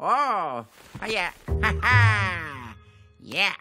Oh. oh, yeah. Ha ha. Yeah.